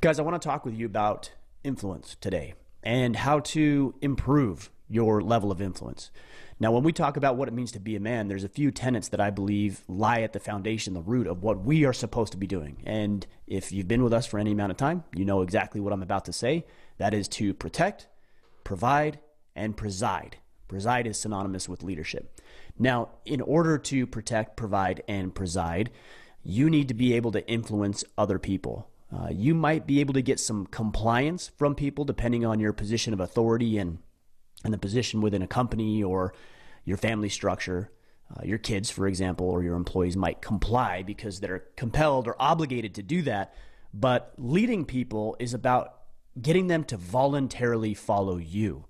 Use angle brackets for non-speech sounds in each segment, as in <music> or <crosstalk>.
Guys, I want to talk with you about influence today and how to improve your level of influence. Now, when we talk about what it means to be a man, there's a few tenets that I believe lie at the foundation, the root of what we are supposed to be doing. And if you've been with us for any amount of time, you know exactly what I'm about to say. That is to protect, provide, and preside. Preside is synonymous with leadership. Now, in order to protect, provide, and preside, you need to be able to influence other people. Uh, you might be able to get some compliance from people depending on your position of authority and, and the position within a company or your family structure. Uh, your kids, for example, or your employees might comply because they're compelled or obligated to do that. But leading people is about getting them to voluntarily follow you.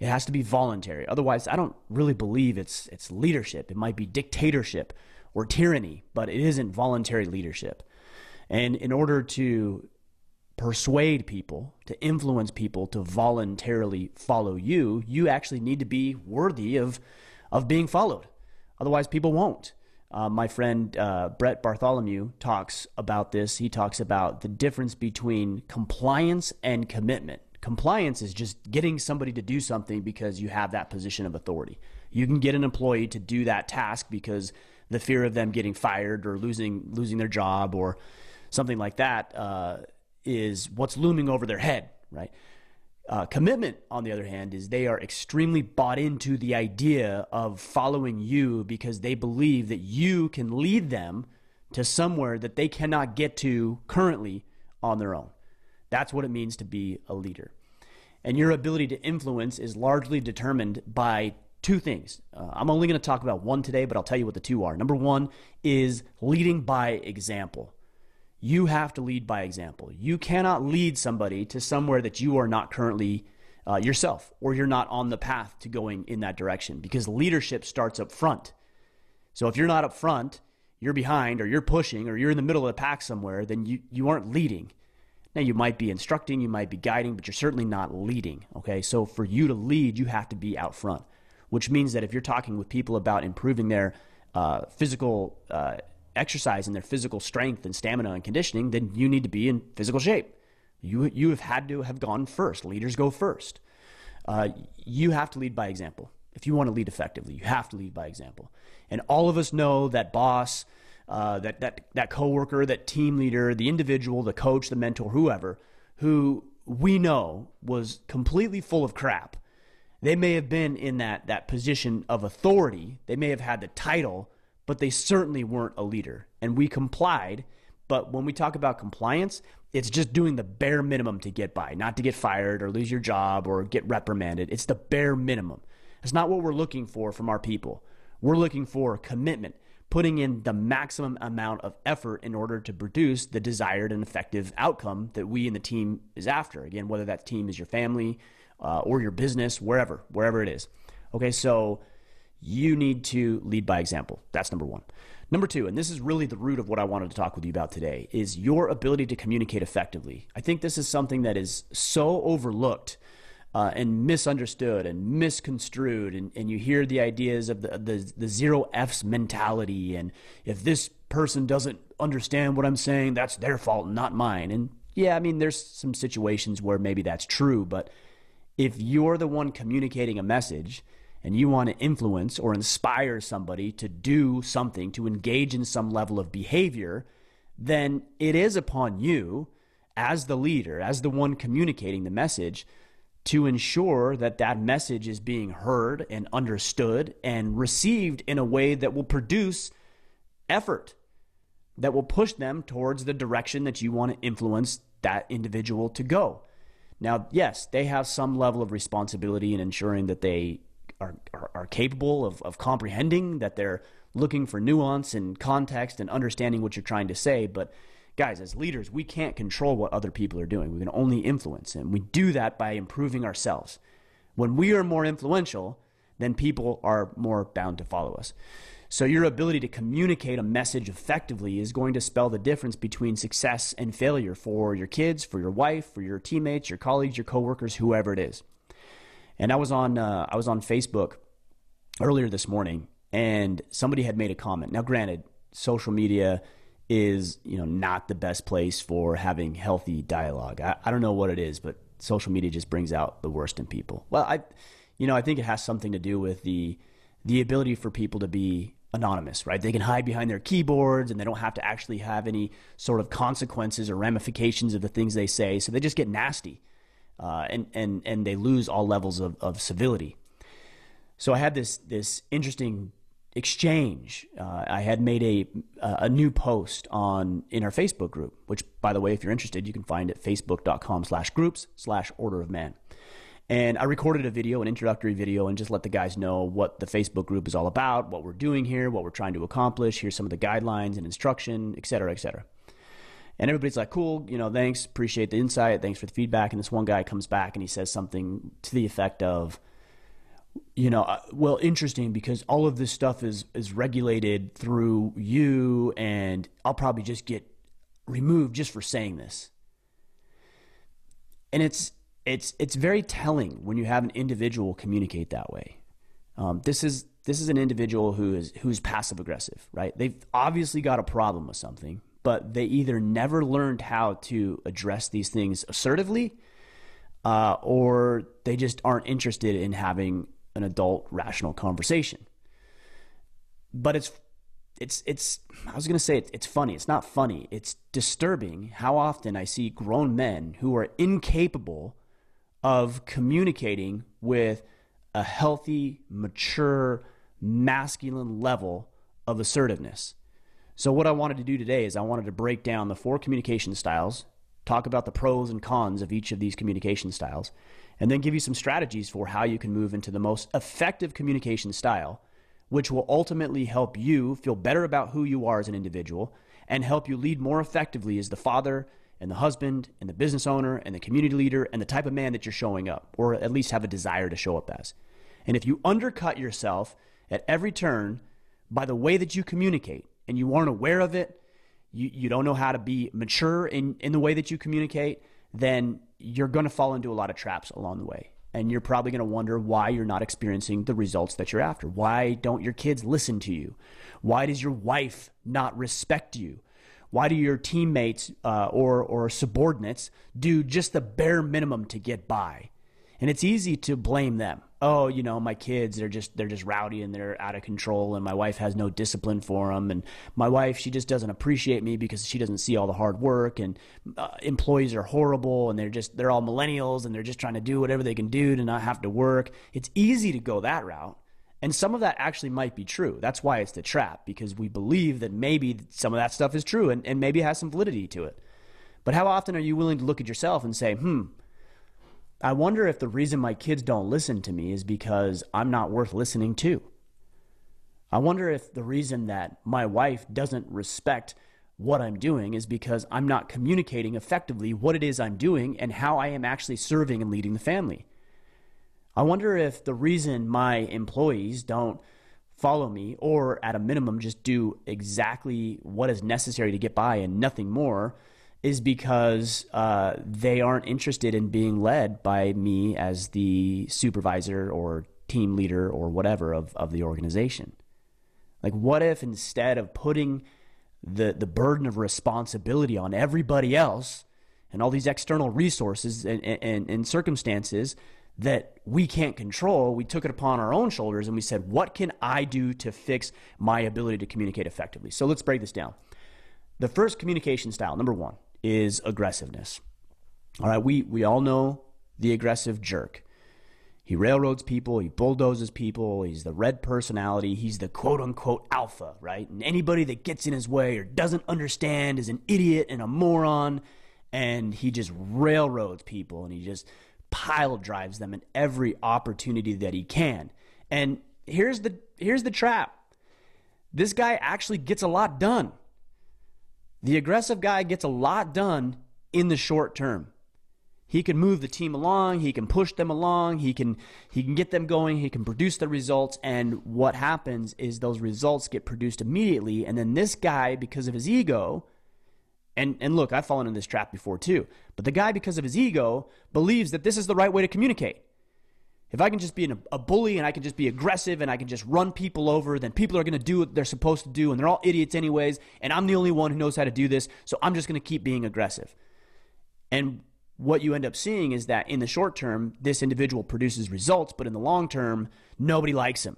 It has to be voluntary. Otherwise, I don't really believe it's it's leadership. It might be dictatorship or tyranny, but it isn't voluntary leadership. And in order to persuade people, to influence people to voluntarily follow you, you actually need to be worthy of, of being followed. Otherwise, people won't. Uh, my friend uh, Brett Bartholomew talks about this. He talks about the difference between compliance and commitment. Compliance is just getting somebody to do something because you have that position of authority. You can get an employee to do that task because the fear of them getting fired or losing losing their job or something like that uh, is what's looming over their head, right? Uh, commitment, on the other hand, is they are extremely bought into the idea of following you because they believe that you can lead them to somewhere that they cannot get to currently on their own. That's what it means to be a leader. And your ability to influence is largely determined by two things. Uh, I'm only going to talk about one today, but I'll tell you what the two are. Number one is leading by example. You have to lead by example. You cannot lead somebody to somewhere that you are not currently uh, yourself or you're not on the path to going in that direction because leadership starts up front. So if you're not up front, you're behind or you're pushing or you're in the middle of the pack somewhere, then you, you aren't leading. Now, you might be instructing, you might be guiding, but you're certainly not leading. Okay. So for you to lead, you have to be out front, which means that if you're talking with people about improving their uh, physical uh, exercise and their physical strength and stamina and conditioning, then you need to be in physical shape. You, you have had to have gone first. Leaders go first. Uh, you have to lead by example. If you want to lead effectively, you have to lead by example. And all of us know that boss, uh, that, that, that coworker, that team leader, the individual, the coach, the mentor, whoever, who we know was completely full of crap. They may have been in that, that position of authority. They may have had the title, but they certainly weren't a leader. And we complied. But when we talk about compliance, it's just doing the bare minimum to get by, not to get fired or lose your job or get reprimanded. It's the bare minimum. It's not what we're looking for from our people. We're looking for commitment, putting in the maximum amount of effort in order to produce the desired and effective outcome that we and the team is after. Again, whether that team is your family uh, or your business, wherever, wherever it is. Okay, so you need to lead by example. That's number one. Number two, and this is really the root of what I wanted to talk with you about today, is your ability to communicate effectively. I think this is something that is so overlooked uh, and misunderstood and misconstrued. And, and you hear the ideas of the, the, the zero F's mentality. And if this person doesn't understand what I'm saying, that's their fault, not mine. And yeah, I mean, there's some situations where maybe that's true, but if you're the one communicating a message, and you want to influence or inspire somebody to do something, to engage in some level of behavior, then it is upon you as the leader, as the one communicating the message, to ensure that that message is being heard and understood and received in a way that will produce effort, that will push them towards the direction that you want to influence that individual to go. Now, yes, they have some level of responsibility in ensuring that they are, are, are capable of, of comprehending, that they're looking for nuance and context and understanding what you're trying to say. But guys, as leaders, we can't control what other people are doing. We can only influence, and we do that by improving ourselves. When we are more influential, then people are more bound to follow us. So, your ability to communicate a message effectively is going to spell the difference between success and failure for your kids, for your wife, for your teammates, your colleagues, your coworkers, whoever it is. And I was on uh, I was on Facebook earlier this morning, and somebody had made a comment. Now, granted, social media is you know not the best place for having healthy dialogue. I, I don't know what it is, but social media just brings out the worst in people. Well, I, you know, I think it has something to do with the the ability for people to be anonymous, right? They can hide behind their keyboards and they don't have to actually have any sort of consequences or ramifications of the things they say. So they just get nasty, uh, and and and they lose all levels of, of civility. So I had this this interesting exchange. Uh, I had made a a new post on in our Facebook group, which by the way, if you're interested, you can find at facebook.com slash groups slash order of man. And I recorded a video, an introductory video, and just let the guys know what the Facebook group is all about, what we're doing here, what we're trying to accomplish. Here's some of the guidelines and instruction, et cetera, et cetera. And everybody's like, cool, you know, thanks, appreciate the insight, thanks for the feedback. And this one guy comes back and he says something to the effect of, you know, uh, well, interesting because all of this stuff is is regulated through you, and I'll probably just get removed just for saying this. And it's it's it's very telling when you have an individual communicate that way. Um, this is this is an individual who is who's passive aggressive, right? They've obviously got a problem with something, but they either never learned how to address these things assertively, uh, or they just aren't interested in having an adult rational conversation. But it's it's it's I was going to say it's, it's funny. It's not funny. It's disturbing how often I see grown men who are incapable of communicating with a healthy, mature, masculine level of assertiveness. So, what I wanted to do today is I wanted to break down the four communication styles, talk about the pros and cons of each of these communication styles, and then give you some strategies for how you can move into the most effective communication style, which will ultimately help you feel better about who you are as an individual and help you lead more effectively as the father and the husband and the business owner and the community leader and the type of man that you're showing up, or at least have a desire to show up as. And if you undercut yourself at every turn by the way that you communicate and you aren't aware of it, you, you don't know how to be mature in, in the way that you communicate, then you're going to fall into a lot of traps along the way. And you're probably going to wonder why you're not experiencing the results that you're after. Why don't your kids listen to you? Why does your wife not respect you? Why do your teammates uh, or, or subordinates do just the bare minimum to get by? And it's easy to blame them. Oh, you know, my kids, they're just they're just rowdy and they're out of control and my wife has no discipline for them and my wife, she just doesn't appreciate me because she doesn't see all the hard work and uh, employees are horrible and they're just they're all millennials and they're just trying to do whatever they can do to not have to work. It's easy to go that route. And some of that actually might be true. That's why it's the trap, because we believe that maybe some of that stuff is true and, and maybe has some validity to it. But how often are you willing to look at yourself and say, hmm, I wonder if the reason my kids don't listen to me is because I'm not worth listening to? I wonder if the reason that my wife doesn't respect what I'm doing is because I'm not communicating effectively what it is I'm doing and how I am actually serving and leading the family. I wonder if the reason my employees don't follow me or at a minimum just do exactly what is necessary to get by and nothing more is because uh, they aren't interested in being led by me as the supervisor or team leader or whatever of, of the organization. Like, what if instead of putting the, the burden of responsibility on everybody else and all these external resources and, and, and circumstances, that we can't control, we took it upon our own shoulders and we said, what can I do to fix my ability to communicate effectively? So let's break this down. The first communication style, number one, is aggressiveness. All right, we, we all know the aggressive jerk. He railroads people, he bulldozes people, he's the red personality, he's the quote unquote alpha, right? And anybody that gets in his way or doesn't understand is an idiot and a moron, and he just railroads people and he just pile drives them in every opportunity that he can. And here's the here's the trap. This guy actually gets a lot done. The aggressive guy gets a lot done in the short term. He can move the team along, he can push them along, he can he can get them going, he can produce the results and what happens is those results get produced immediately and then this guy because of his ego and, and look, I've fallen in this trap before too. But the guy, because of his ego, believes that this is the right way to communicate. If I can just be an, a bully and I can just be aggressive and I can just run people over, then people are going to do what they're supposed to do and they're all idiots anyways. And I'm the only one who knows how to do this. So I'm just going to keep being aggressive. And what you end up seeing is that in the short term, this individual produces results, but in the long term, nobody likes him.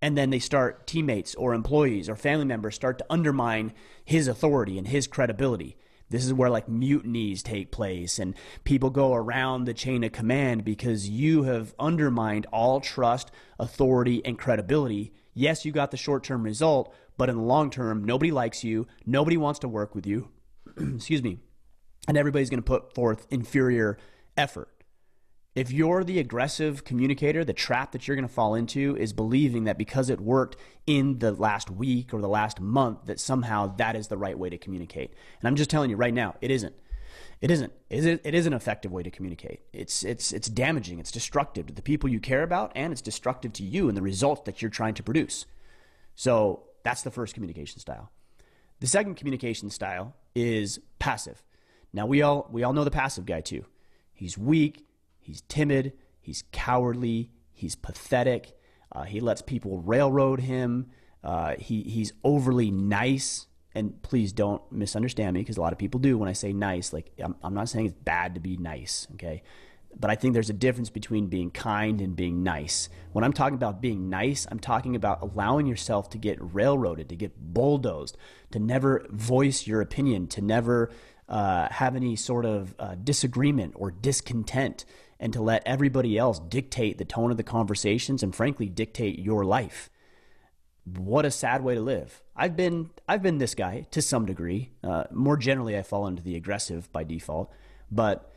And then they start, teammates or employees or family members start to undermine his authority and his credibility. This is where like mutinies take place and people go around the chain of command because you have undermined all trust, authority, and credibility. Yes, you got the short term result, but in the long term, nobody likes you, nobody wants to work with you. <clears throat> Excuse me and everybody's going to put forth inferior effort. If you're the aggressive communicator, the trap that you're going to fall into is believing that because it worked in the last week or the last month, that somehow that is the right way to communicate. And I'm just telling you right now, it isn't. It isn't. It is an effective way to communicate. It's it's it's damaging. It's destructive to the people you care about, and it's destructive to you and the results that you're trying to produce. So that's the first communication style. The second communication style is passive. Now we all we all know the passive guy too. He's weak, he's timid, he's cowardly, he's pathetic. Uh, he lets people railroad him. Uh, he he's overly nice. And please don't misunderstand me because a lot of people do when I say nice. Like I'm, I'm not saying it's bad to be nice, okay? But I think there's a difference between being kind and being nice. When I'm talking about being nice, I'm talking about allowing yourself to get railroaded, to get bulldozed, to never voice your opinion, to never uh, have any sort of uh, disagreement or discontent and to let everybody else dictate the tone of the conversations and frankly dictate your life. What a sad way to live. I've been i've been this guy to some degree. Uh, more generally i fall into the aggressive by default but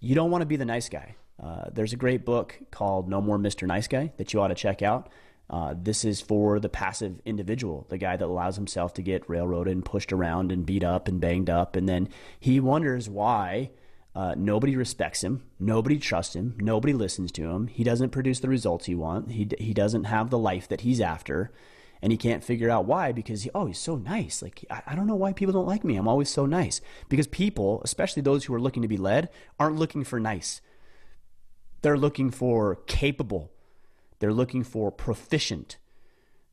you don't want to be the nice guy. Uh, there's a great book called no more mr nice guy that you ought to check out. Uh, this is for the passive individual, the guy that allows himself to get railroaded and pushed around and beat up and banged up. And then he wonders why uh, nobody respects him, nobody trusts him, nobody listens to him. He doesn't produce the results he wants, he, he doesn't have the life that he's after. And he can't figure out why because, he, oh, he's so nice. Like, I, I don't know why people don't like me. I'm always so nice. Because people, especially those who are looking to be led, aren't looking for nice. They're looking for capable, they're looking for proficient.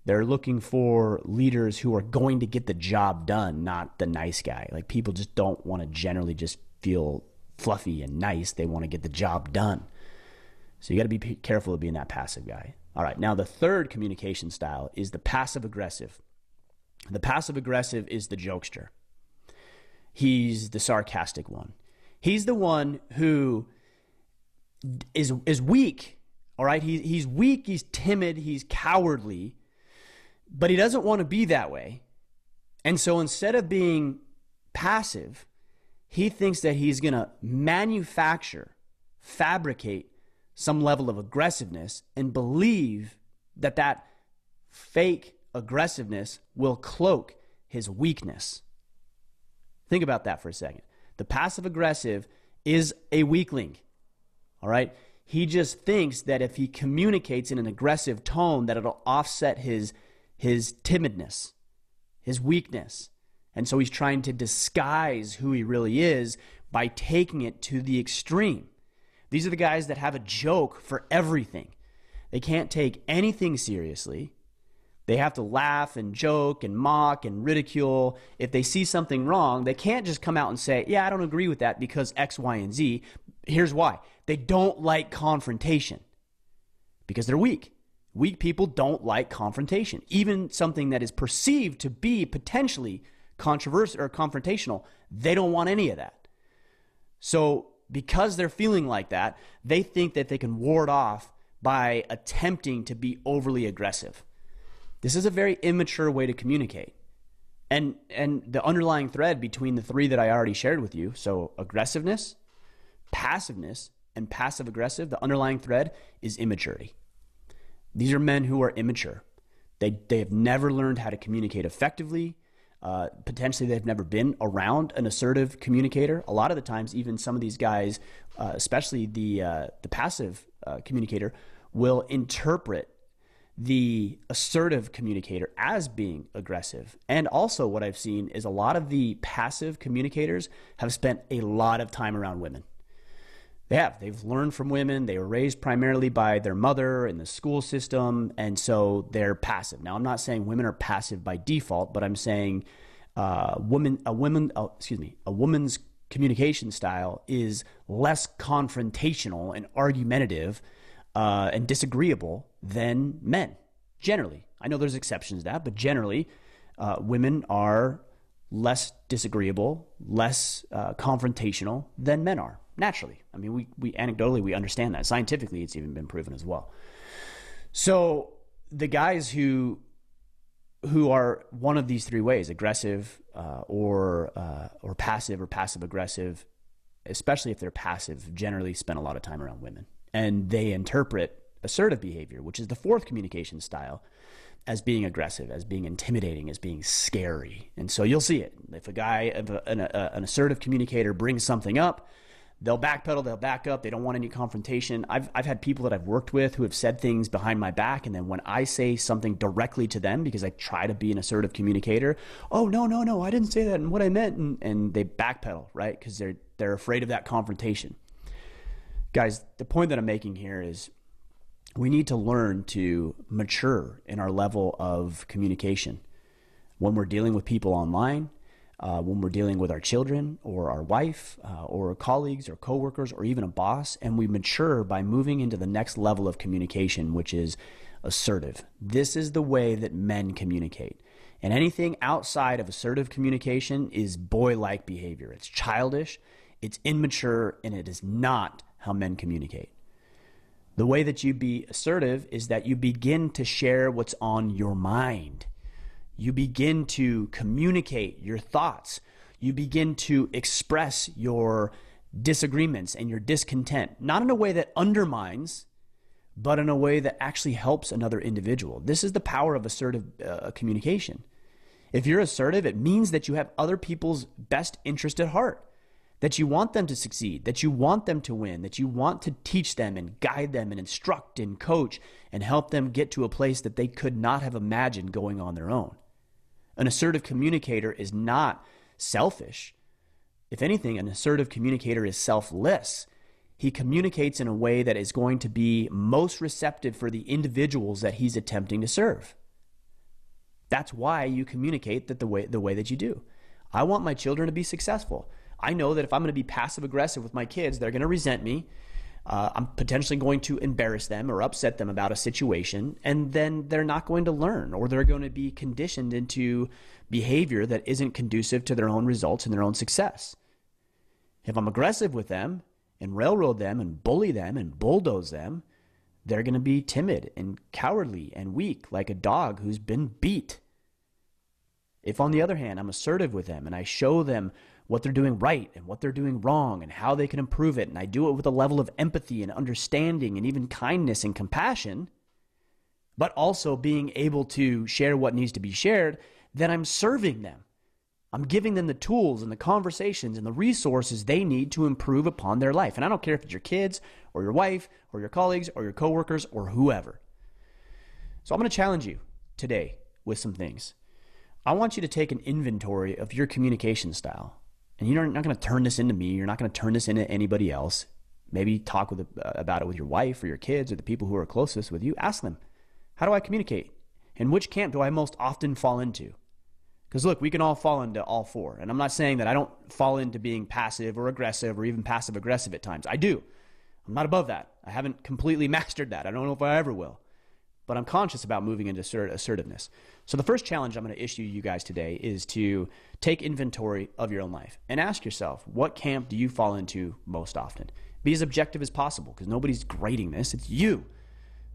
They're looking for leaders who are going to get the job done, not the nice guy. Like people just don't want to generally just feel fluffy and nice. They want to get the job done. So you got to be careful of being that passive guy. All right. Now, the third communication style is the passive aggressive. The passive aggressive is the jokester. He's the sarcastic one. He's the one who is is weak all right, he, he's weak, he's timid, he's cowardly, but he doesn't want to be that way. And so instead of being passive, he thinks that he's going to manufacture, fabricate some level of aggressiveness and believe that that fake aggressiveness will cloak his weakness. Think about that for a second. The passive aggressive is a weakling. All right? He just thinks that if he communicates in an aggressive tone that it'll offset his his timidness, his weakness. And so he's trying to disguise who he really is by taking it to the extreme. These are the guys that have a joke for everything. They can't take anything seriously. They have to laugh and joke and mock and ridicule. If they see something wrong, they can't just come out and say, Yeah, I don't agree with that because X, Y, and Z. Here's why they don't like confrontation because they're weak. Weak people don't like confrontation. Even something that is perceived to be potentially controversial or confrontational, they don't want any of that. So, because they're feeling like that, they think that they can ward off by attempting to be overly aggressive. This is a very immature way to communicate. And and the underlying thread between the three that I already shared with you, so aggressiveness, passiveness, and passive aggressive, the underlying thread is immaturity. These are men who are immature. They, they have never learned how to communicate effectively. Uh, potentially, they've never been around an assertive communicator. A lot of the times, even some of these guys, uh, especially the, uh, the passive uh, communicator, will interpret the assertive communicator as being aggressive. And also, what I've seen is a lot of the passive communicators have spent a lot of time around women They have. They've learned from women. They were raised primarily by their mother in the school system, and so they're passive. Now, I'm not saying women are passive by default, but I'm saying uh, woman, a woman, oh, excuse me, a woman's communication style is less confrontational and argumentative uh, and disagreeable than men. Generally, I know there's exceptions to that, but generally, uh, women are less disagreeable, less uh, confrontational than men are naturally. I mean, we, we anecdotally, we understand that. Scientifically, it's even been proven as well. So the guys who who are one of these three ways aggressive uh, or uh, or passive or passive aggressive especially if they're passive generally spend a lot of time around women and they interpret assertive behavior which is the fourth communication style as being aggressive as being intimidating as being scary and so you'll see it if a guy an, an assertive communicator brings something up they'll backpedal, they'll back up, they don't want any confrontation. I've, I've had people that I've worked with who have said things behind my back, and then when I say something directly to them, because I try to be an assertive communicator, oh, no, no, no, I didn't say that, and what I meant, and, and they backpedal, right? Because they're, they're afraid of that confrontation. Guys, the point that I'm making here is we need to learn to mature in our level of communication. When we're dealing with people online, uh, when we're dealing with our children or our wife uh, or colleagues or coworkers or even a boss, and we mature by moving into the next level of communication, which is assertive. This is the way that men communicate. And anything outside of assertive communication is boy like behavior. It's childish, it's immature, and it is not how men communicate. The way that you be assertive is that you begin to share what's on your mind you begin to communicate your thoughts. You begin to express your disagreements and your discontent, not in a way that undermines, but in a way that actually helps another individual. This is the power of assertive uh, communication. If you're assertive, it means that you have other people's best interest at heart, that you want them to succeed, that you want them to win, that you want to teach them and guide them and instruct and coach and help them get to a place that they could not have imagined going on their own. An assertive communicator is not selfish. If anything, an assertive communicator is selfless. He communicates in a way that is going to be most receptive for the individuals that he's attempting to serve. That's why you communicate that the way, the way that you do. I want my children to be successful. I know that if I'm going to be passive aggressive with my kids, they're going to resent me uh, I'm potentially going to embarrass them or upset them about a situation, and then they're not going to learn or they're going to be conditioned into behavior that isn't conducive to their own results and their own success. If I'm aggressive with them and railroad them and bully them and bulldoze them, they're going to be timid and cowardly and weak, like a dog who's been beat. If, on the other hand, I'm assertive with them and I show them what they're doing right and what they're doing wrong and how they can improve it. And I do it with a level of empathy and understanding and even kindness and compassion, but also being able to share what needs to be shared, then I'm serving them. I'm giving them the tools and the conversations and the resources they need to improve upon their life. And I don't care if it's your kids or your wife or your colleagues or your coworkers or whoever. So I'm going to challenge you today with some things. I want you to take an inventory of your communication style and you're not going to turn this into me. You're not going to turn this into anybody else. Maybe talk with uh, about it with your wife or your kids or the people who are closest with you. Ask them, how do I communicate? And which camp do I most often fall into? Because look, we can all fall into all four. And I'm not saying that I don't fall into being passive or aggressive or even passive aggressive at times. I do. I'm not above that. I haven't completely <laughs> mastered that. I don't know if I ever will. But I'm conscious about moving into assertiveness. So the first challenge I'm going to issue you guys today is to take inventory of your own life and ask yourself, what camp do you fall into most often? Be as objective as possible because nobody's grading this. It's you.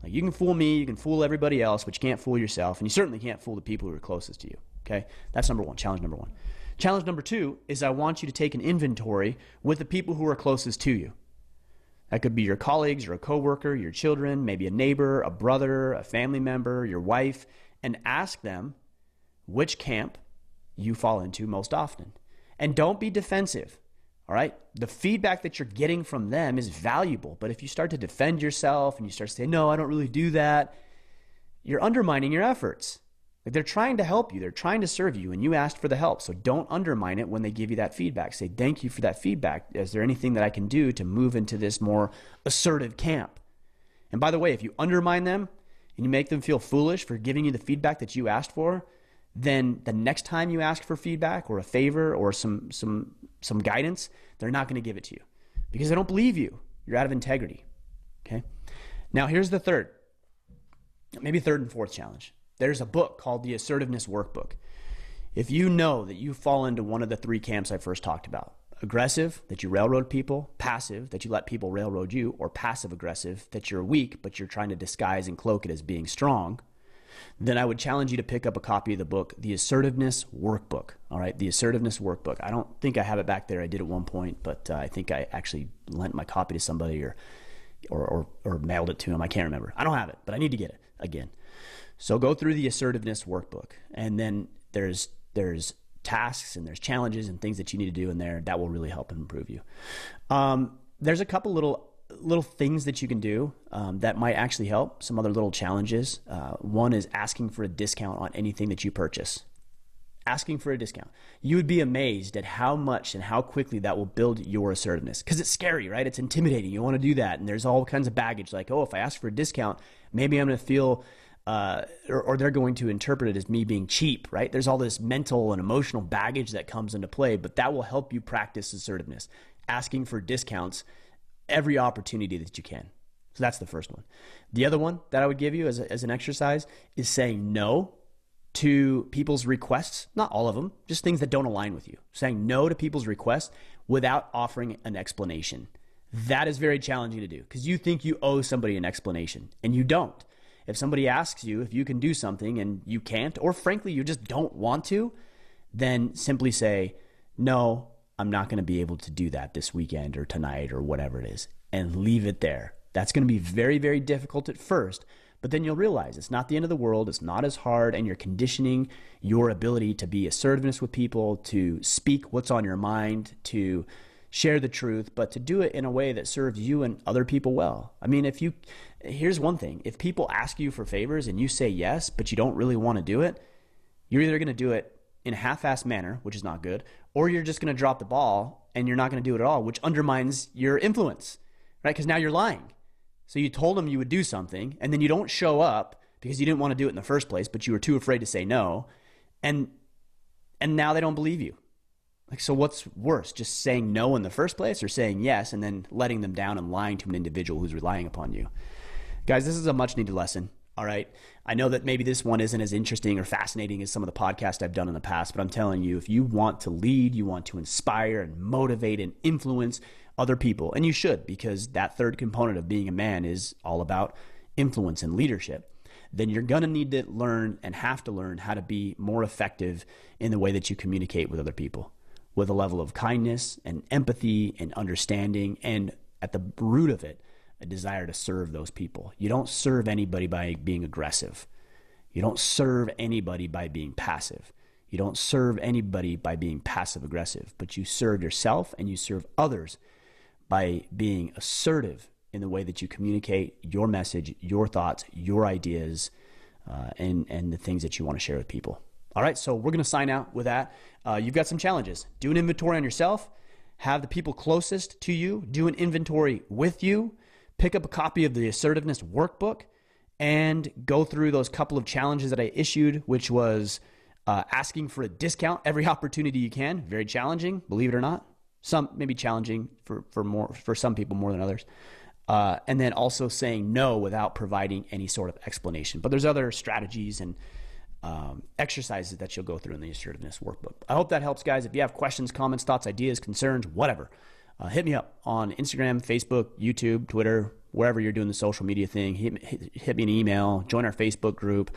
Like you can fool me, you can fool everybody else, but you can't fool yourself, and you certainly can't fool the people who are closest to you. Okay? That's number one. Challenge number one. Challenge number two is I want you to take an inventory with the people who are closest to you. That could be your colleagues, your coworker, your children, maybe a neighbor, a brother, a family member, your wife, and ask them which camp you fall into most often. And don't be defensive. All right? The feedback that you're getting from them is valuable. But if you start to defend yourself and you start to say, no, I don't really do that, you're undermining your efforts. Like they're trying to help you, they're trying to serve you, and you asked for the help. So don't undermine it when they give you that feedback. Say, thank you for that feedback. Is there anything that I can do to move into this more assertive camp? And by the way, if you undermine them and you make them feel foolish for giving you the feedback that you asked for, then the next time you ask for feedback or a favor or some some some guidance, they're not going to give it to you because they don't believe you. You're out of integrity. Okay? Now, here's the third. Maybe third and fourth challenge. There's a book called The Assertiveness Workbook. If you know that you fall into one of the three camps I first talked about, aggressive, that you railroad people, passive, that you let people railroad you, or passive aggressive, that you're weak, but you're trying to disguise and cloak it as being strong, then I would challenge you to pick up a copy of the book, The Assertiveness Workbook. All right, The Assertiveness Workbook. I don't think I have it back there. I did at one point, but uh, I think I actually lent my copy to somebody or, or, or, or mailed it to him. I can't remember. I don't have it, but I need to get it again. So go through the Assertiveness Workbook, and then there's there's tasks and there's challenges and things that you need to do in there that will really help improve you. Um, there's a couple little little things that you can do um, that might actually help. Some other little challenges. Uh, one is asking for a discount on anything that you purchase. Asking for a discount. You would be amazed at how much and how quickly that will build your assertiveness because it's scary, right? It's intimidating. You want to do that. And there's all kinds of baggage like, oh, if I ask for a discount, maybe I'm going to feel uh, or, or, they're going to interpret it as me being cheap, right? There's all this mental and emotional baggage that comes into play, but that will help you practice assertiveness, asking for discounts every opportunity that you can. So that's the first one. The other one that I would give you as, a, as an exercise is saying no to people's requests, not all of them, just things that don't align with you. Saying no to people's requests without offering an explanation. That is very challenging to do because you think you owe somebody an explanation and you don't. If somebody asks you if you can do something and you can't, or frankly, you just don't want to, then simply say, No, I'm not going to be able to do that this weekend or tonight or whatever it is, and leave it there. That's going to be very, very difficult at first, but then you'll realize it's not the end of the world. It's not as hard, and you're conditioning your ability to be assertiveness with people, to speak what's on your mind, to share the truth, but to do it in a way that serves you and other people well. I mean, if you, here's one thing if people ask you for favors and you say yes, but you don't really want to do it, you're either going to do it in a half assed manner, which is not good, or you're just going to drop the ball and you're not going to do it at all, which undermines your influence, right? Because now you're lying. So you told them you would do something and then you don't show up because you didn't want to do it in the first place, but you were too afraid to say no. And and now they don't believe you. Like so what's worse, just saying no in the first place or saying yes and then letting them down and lying to an individual who's relying upon you? Guys, this is a much needed lesson. All right. I know that maybe this one isn't as interesting or fascinating as some of the podcasts I've done in the past, but I'm telling you, if you want to lead, you want to inspire and motivate and influence other people, and you should, because that third component of being a man is all about influence and leadership, then you're going to need to learn and have to learn how to be more effective in the way that you communicate with other people with a level of kindness and empathy and understanding, and at the root of it, a desire to serve those people. You don't serve anybody by being aggressive. You don't serve anybody by being passive. You don't serve anybody by being passive aggressive, but you serve yourself and you serve others by being assertive in the way that you communicate your message, your thoughts, your ideas, uh, and, and the things that you want to share with people. All right, so we're to sign out with that. Uh, you've got some challenges. Do an inventory on yourself, have the people closest to you do an inventory with you pick up a copy of the assertiveness workbook and go through those couple of challenges that I issued, which was uh, asking for a discount every <laughs> opportunity you can. Very challenging, believe it or not. Some maybe challenging for, for more for some people more than others. Uh, and then also saying no without providing any sort of explanation. But there's other strategies and um, exercises that you'll go through in the assertiveness workbook. I hope that helps, guys. If you have questions, comments, thoughts, ideas, concerns, whatever, uh, hit me up on Instagram, Facebook, YouTube, Twitter, wherever you're doing the social media thing. Hit, hit, hit, me an email, join our Facebook group,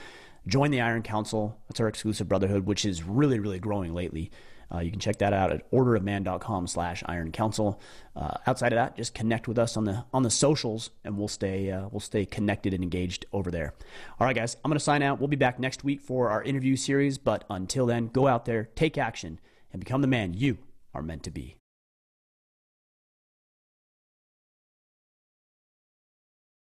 join the Iron Council. That's our exclusive brotherhood, which is really, really growing lately. Uh, you can check that out at orderofman.com slash iron council. Uh, outside of that, just connect with us on the on the socials and we'll stay uh, we'll stay connected and engaged over there. All right, guys, I'm gonna sign out. We'll be back next week for our interview series, but until then, go out there, take action, and become the man you are meant to be.